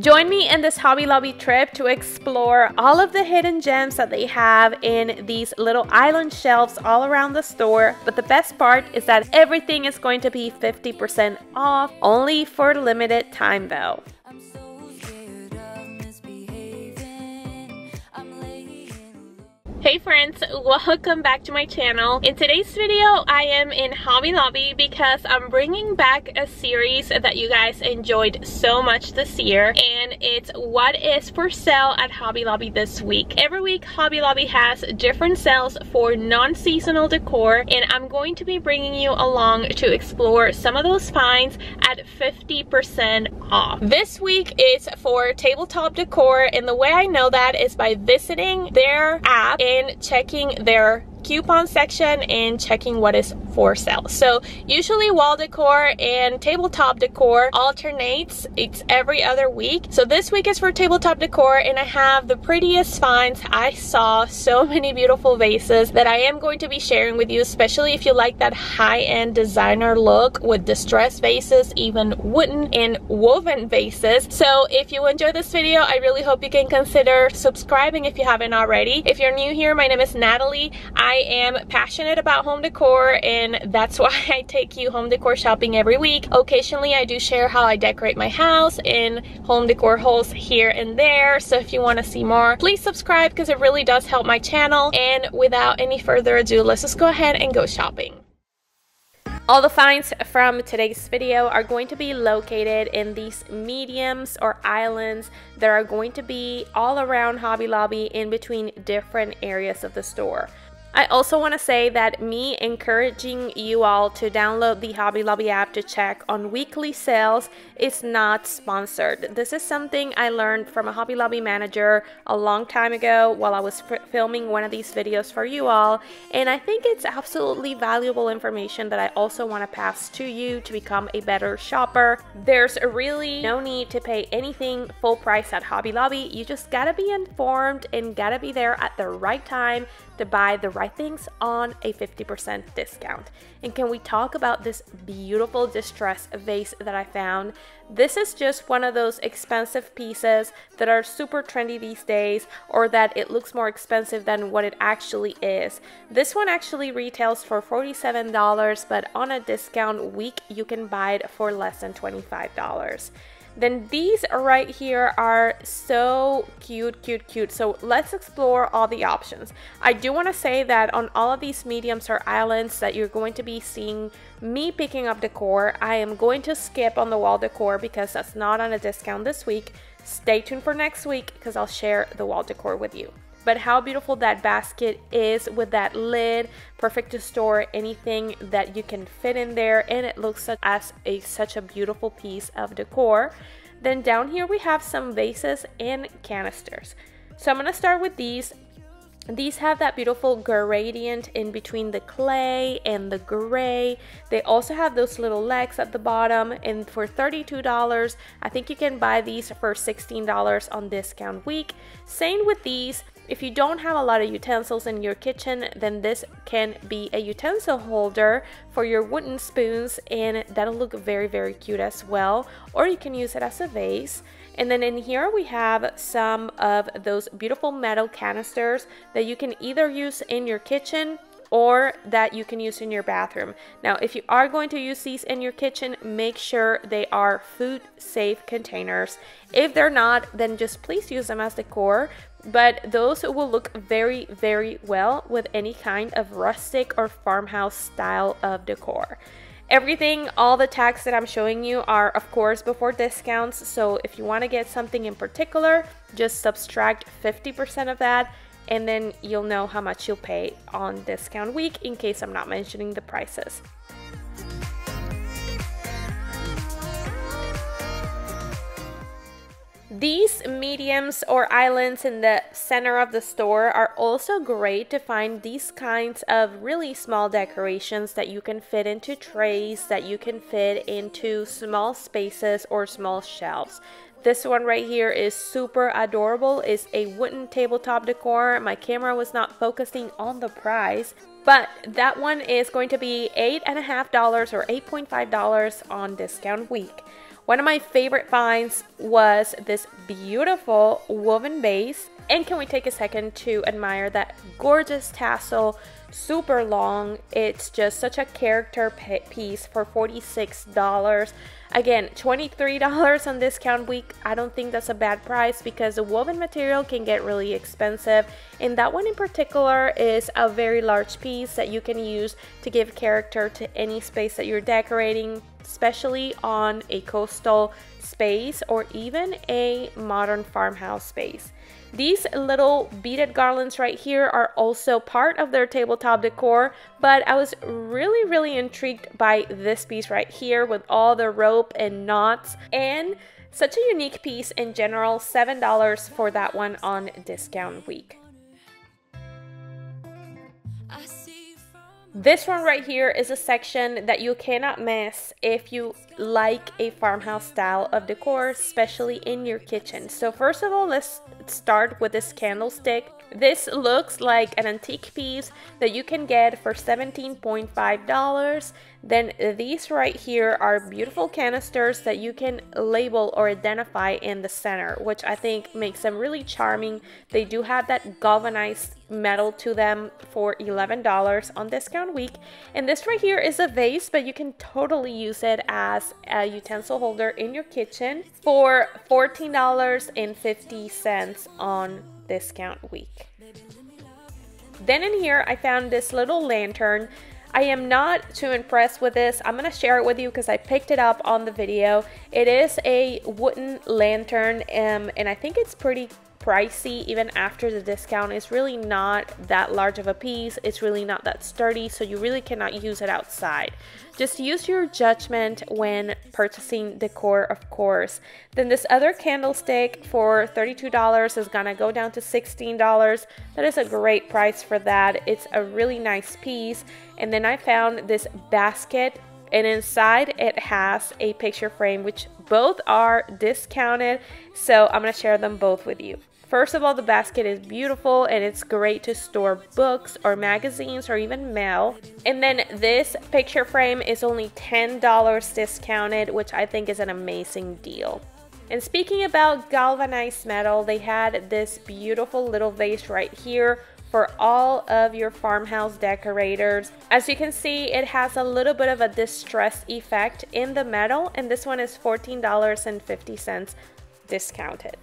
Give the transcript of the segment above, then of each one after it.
Join me in this Hobby Lobby trip to explore all of the hidden gems that they have in these little island shelves all around the store. But the best part is that everything is going to be 50% off, only for a limited time though. Hey friends, welcome back to my channel. In today's video, I am in Hobby Lobby because I'm bringing back a series that you guys enjoyed so much this year and it's what is for sale at Hobby Lobby this week. Every week, Hobby Lobby has different sales for non-seasonal decor and I'm going to be bringing you along to explore some of those finds at 50% off. This week is for tabletop decor and the way I know that is by visiting their app in checking their coupon section and checking what is for sale. So usually wall decor and tabletop decor alternates. It's every other week. So this week is for tabletop decor and I have the prettiest finds. I saw so many beautiful vases that I am going to be sharing with you, especially if you like that high-end designer look with distressed vases, even wooden and woven vases. So if you enjoy this video, I really hope you can consider subscribing if you haven't already. If you're new here, my name is Nathaly. I I am passionate about home decor and that's why I take you home decor shopping every week. Occasionally I do share how I decorate my house in home decor hauls here and there. So if you want to see more, please subscribe because it really does help my channel. And without any further ado, let's just go ahead and go shopping. All the finds from today's video are going to be located in these mediums or islands that are going to be all around Hobby Lobby in between different areas of the store. I also want to say that me encouraging you all to download the Hobby Lobby app to check on weekly sales is not sponsored. This is something I learned from a Hobby Lobby manager a long time ago while I was filming one of these videos for you all and I think it's absolutely valuable information that I also want to pass to you to become a better shopper. There's really no need to pay anything full price at Hobby Lobby. You just gotta be informed and gotta be there at the right time to buy the right things on a 50% discount. And can we talk about this beautiful distress vase that I found? This is just one of those expensive pieces that are super trendy these days or that it looks more expensive than what it actually is. This one actually retails for $47, but on a discount week, you can buy it for less than $25 then these right here are so cute cute cute. So let's explore all the options. I do want to say that on all of these mediums or islands that you're going to be seeing me picking up decor i am going to skip on the wall decor because that's not on a discount this week. Stay tuned for next week because i'll share the wall decor with you but how beautiful that basket is with that lid perfect to store anything that you can fit in there. And it looks as a such a beautiful piece of decor. Then down here we have some vases and canisters. So i'm going to start with these. These have that beautiful gradient in between the clay and the gray. They also have those little legs at the bottom. And for $32, I think you can buy these for $16 on discount week. Same with these, if you don't have a lot of utensils in your kitchen, then this can be a utensil holder for your wooden spoons and that'll look very, very cute as well. Or you can use it as a vase. And then in here we have some of those beautiful metal canisters that you can either use in your kitchen or that you can use in your bathroom. Now, if you are going to use these in your kitchen, make sure they are food safe containers. If they're not, then just please use them as decor, but those will look very, very well with any kind of rustic or farmhouse style of decor. Everything, all the tags that I'm showing you are of course before discounts, so if you want to get something in particular, just subtract 50% of that and then you'll know how much you'll pay on discount week in case I'm not mentioning the prices. These mediums or islands in the center of the store are also great to find these kinds of really small decorations that you can fit into trays, that you can fit into small spaces or small shelves. This one right here is super adorable. It's a wooden tabletop decor. My camera was not focusing on the price, but that one is going to be $8.5 or $8.5 on discount week. One of my favorite finds was this beautiful woven base. And can we take a second to admire that gorgeous tassel, super long. It's just such a character piece for $46. Again, $23 on discount week. I don't think that's a bad price because the woven material can get really expensive. And that one in particular is a very large piece that you can use to give character to any space that you're decorating, especially on a coastal space or even a modern farmhouse space. These little beaded garlands right here are also part of their tabletop decor, but I was really, really intrigued by this piece right here with all the rope and knots and such a unique piece in general, $7 for that one on discount week. This one right here is a section that you cannot miss if you like a farmhouse style of decor, especially in your kitchen. So first of all, let's start with this candlestick. This looks like an antique piece that you can get for $17.5. Then these right here are beautiful canisters that you can label or identify in the center, which I think makes them really charming. They do have that galvanized metal to them for $11 on discount week. And this right here is a vase, but you can totally use it as a utensil holder in your kitchen for $14.50 on discount week. Then in here, I found this little lantern. I am not too impressed with this. I'm to share it with you because I picked it up on the video. It is a wooden lantern um, and I think it's pretty pricey even after the discount. It's really not that large of a piece. It's really not that sturdy, so you really cannot use it outside. Just use your judgment when purchasing decor, of course. Then this other candlestick for $32 is gonna go down to $16. That is a great price for that. It's a really nice piece. And then I found this basket and inside it has a picture frame which both are discounted so I'm going to share them both with you. First of all, the basket is beautiful and it's great to store books or magazines or even mail. And then this picture frame is only $10 discounted, which I think is an amazing deal. And speaking about galvanized metal, they had this beautiful little vase right here for all of your farmhouse decorators. As you can see, it has a little bit of a distress effect in the metal, and this one is $14.50 discounted.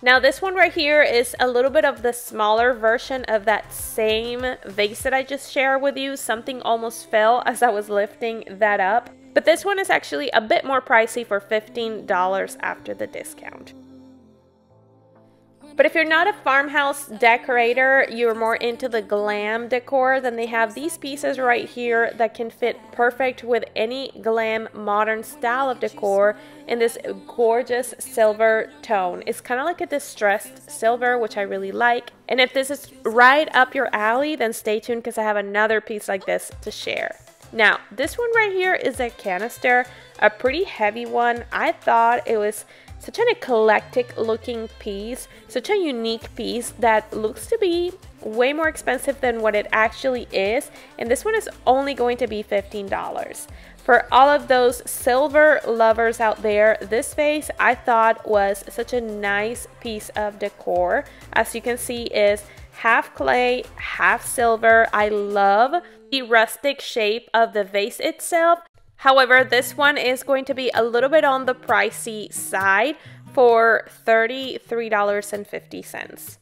Now this one right here is a little bit of the smaller version of that same vase that I just shared with you. Something almost fell as I was lifting that up. But this one is actually a bit more pricey for $15 after the discount. But if you're not a farmhouse decorator, you're more into the glam decor, then they have these pieces right here that can fit perfect with any glam modern style of decor in this gorgeous silver tone. It's kind of like a distressed silver, which I really like. And if this is right up your alley, then stay tuned because I have another piece like this to share. Now, this one right here is a canister, a pretty heavy one. I thought it was such an eclectic looking piece, such a unique piece that looks to be way more expensive than what it actually is. And this one is only going to be $15. For all of those silver lovers out there, this vase I thought was such a nice piece of decor. As you can see is half clay, half silver. I love the rustic shape of the vase itself However, this one is going to be a little bit on the pricey side for $33.50.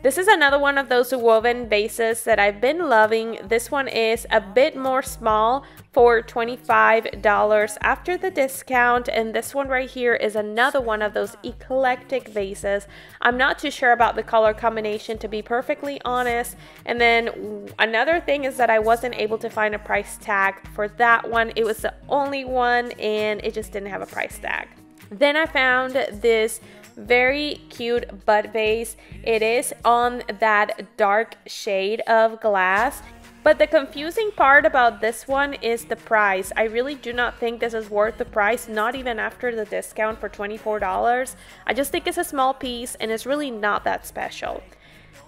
This is another one of those woven bases that I've been loving. This one is a bit more small for $25 after the discount and this one right here is another one of those eclectic vases. I'm not too sure about the color combination to be perfectly honest and then another thing is that I wasn't able to find a price tag for that one. It was the only one and it just didn't have a price tag. Then I found this very cute bud vase. It is on that dark shade of glass. But the confusing part about this one is the price. I really do not think this is worth the price, not even after the discount for $24. I just think it's a small piece and it's really not that special.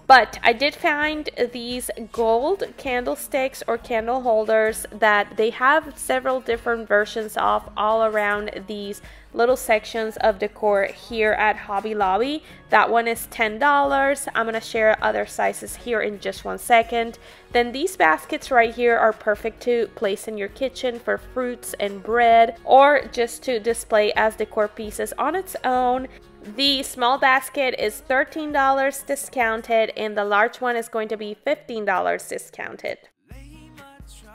But I did find these gold candlesticks or candle holders that they have several different versions of all around these little sections of decor here at Hobby Lobby. That one is $10. I'm going to share other sizes here in just one second. Then these baskets right here are perfect to place in your kitchen for fruits and bread or just to display as decor pieces on its own. The small basket is $13 discounted and the large one is going to be $15 discounted.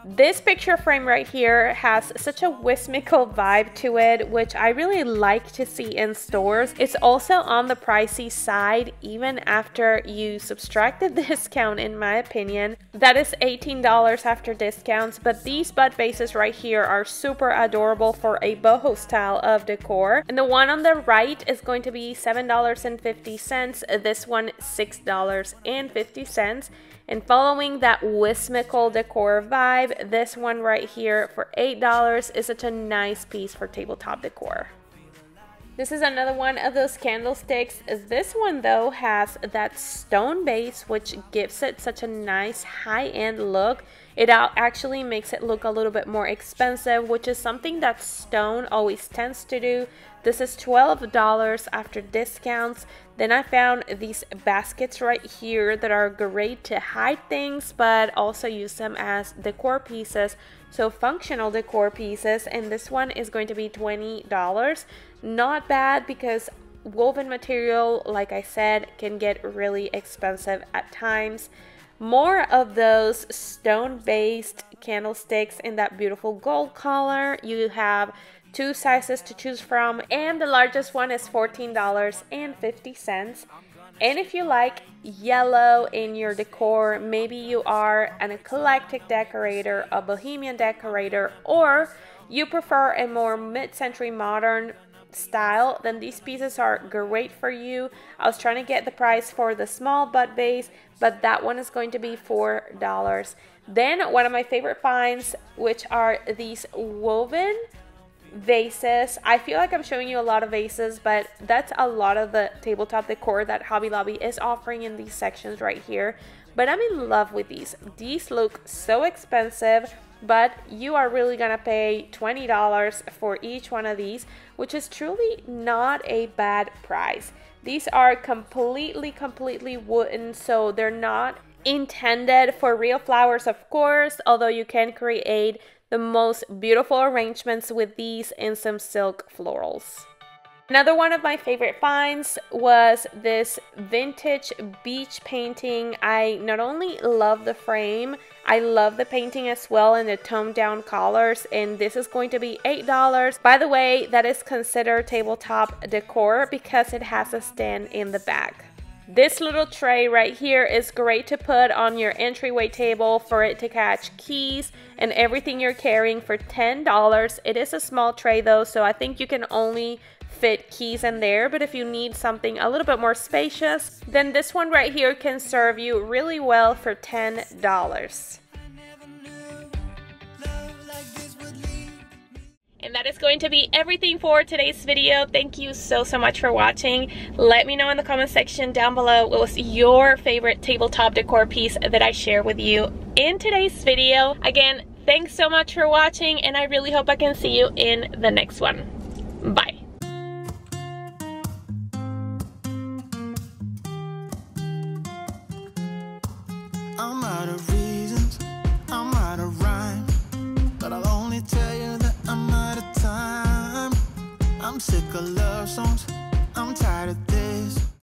This picture frame right here has such a whimsical vibe to it, which I really like to see in stores. It's also on the pricey side, even after you subtract the discount, in my opinion. That is $18 after discounts, but these bud bases right here are super adorable for a boho style of decor. And the one on the right is going to be $7.50, this one $6.50. And following that whimsical decor vibe, this one right here for $8 is such a nice piece for tabletop decor. This is another one of those candlesticks. This one though has that stone base which gives it such a nice high-end look. It actually makes it look a little bit more expensive which is something that stone always tends to do. This is $12 after discounts. Then I found these baskets right here that are great to hide things but also use them as decor pieces. So functional decor pieces and this one is going to be $20. Not bad because woven material, like I said, can get really expensive at times. More of those stone-based candlesticks in that beautiful gold color. You have two sizes to choose from and the largest one is $14.50 and if you like yellow in your decor maybe you are an eclectic decorator a bohemian decorator or you prefer a more mid-century modern style then these pieces are great for you. I was trying to get the price for the small bud base but that one is going to be four dollars. Then one of my favorite finds which are these woven vases. I feel like I'm showing you a lot of vases, but that's a lot of the tabletop decor that Hobby Lobby is offering in these sections right here. But I'm in love with these. These look so expensive, but you are really gonna pay $20 for each one of these, which is truly not a bad price. These are completely, completely wooden, so they're not intended for real flowers, of course, although you can create the most beautiful arrangements with these and some silk florals. Another one of my favorite finds was this vintage beach painting. I not only love the frame, I love the painting as well and the toned down colors and this is going to be $8. By the way, that is considered tabletop decor because it has a stand in the back. This little tray right here is great to put on your entryway table for it to catch keys and everything you're carrying for $10. It is a small tray though, so I think you can only fit keys in there, but if you need something a little bit more spacious, then this one right here can serve you really well for $10. And that is going to be everything for today's video. Thank you so, so much for watching. Let me know in the comment section down below what was your favorite tabletop decor piece that I share with you in today's video. Again, thanks so much for watching and I really hope I can see you in the next one. Bye.